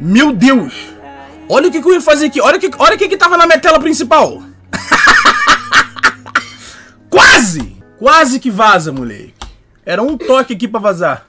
Meu Deus! Olha o que, que eu ia fazer aqui. Olha o que, olha que, que tava na minha tela principal. Quase! Quase que vaza, moleque. Era um toque aqui pra vazar.